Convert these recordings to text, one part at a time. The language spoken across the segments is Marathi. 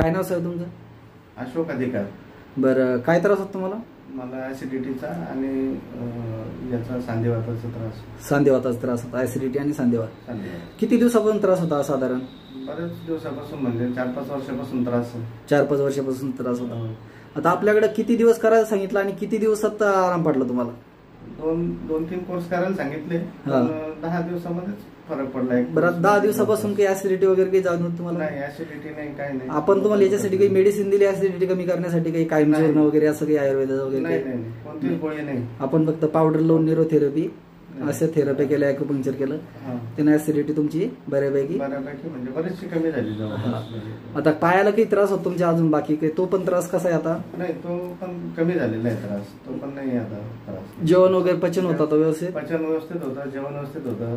काय नाव साहेब तुमचं? अशोक अधिकार. बरं काय त्रास होतो तुम्हाला? मला ऍसिडिटीचा आणि अं, याचा सांधेवाताचा त्रास. सांधेवाताचा त्रास होता ऍसिडिटी आणि सांधेवात. सांधेवात. किती दिवसापासून त्रास होता साधारण? बरेच दिवसापासून म्हणजे चार पाच वर्षापासून त्रास आहे. चार पाच वर्षापासून त्रास होता. अं, आता आपल्याकडे किती दिवस करायला सांगितलं आणि किती दिवसात आराम पडला तुम्हाला? दोन दोन तीन कोर्स करायला सांगितले हा. दहा दिवसामध्येच फरक पडला एक बरं course दहा. दिवसापासून काही ऍसिडिटी वगैरे काही जाणवत तुम्हाला नाही ऍसिडिटी नाही काही नाही आपण तुम्हाला याच्यासाठी काही मेडिसिन दिली ऍसिडिटी कमी करण्यासाठी काही कायम नाही. वगैरे असं काही आयुर्वेद वगैरे नाही काही नाही नाही. कोणतीच गोळी नाही आपण फक्त पावडर लावून न्यूरोथेरपी नाही. असं थेरपी केलं ॲक्युपंक्चर केलं. त्याने ऍसिडिटी तुमची बऱ्यापैकी बऱ्यापैकी म्हणजे बरीचशी कमी झाली. आता पायाला काही त्रास होतो तुमच्या अजून बाकी? काही तो पण त्रास कसा आहे आता? नाही तो पण कमी झालेला आहे त्रास. तो पण नाही आता त्रास. जेवण वगैरे पचन होता तो व्यवस्थित? पचन व्यवस्थित होतं जेवण व्यवस्थित होतं.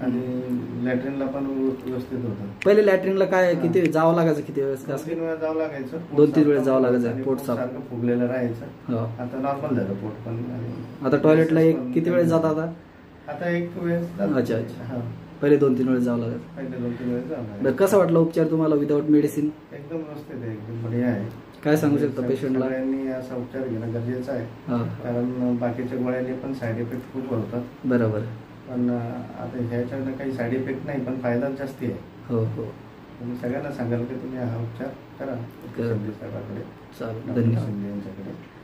आणि लॅट्रिनला पण व्यवस्थित होतं. पहिले लॅट्रिनला काय. किती जावं लागायचं किती वेळेस? तीन वेळा जावं लागायचं. दोन तीन वेळेस जावं लागायचं, पोट. सारखं फुगलेलं राहायचं. हो. आता नॉर्मल झालं पोट पण आता टॉयलेटला एक किती वेळेस जाता आता? आता एक वेळेस. अच्छा, अच्छा. हा. पहिले दोन तीन वेळेस जावं पहिले दोन तीन वेळेस जावं बरं. कसा वाटला उपचार तुम्हाला विदाऊट मेडिसिन एकदम व्यवस्थित आहे एकदम बढिया आहे. काय सांगू शकता पेशंटला सगळ्यांनी असा उपचार घेणं गरजेचं आहे. हा. कारण बाकीच्या गोळ्यांनी पण साईड इफेक्ट खूप होतात. बरोबर. पण आता ह्याच्यानं काही साईड इफेक्ट नाही पण फायदा जास्ती आहे. हो हो. तुम्ही सगळ्यांना सांगाल की तुम्ही हा उपचार करा. करा. शिंदे साहेबाकडे चालेल. डॉक्टर धन्यवाद. यांच्याकडे.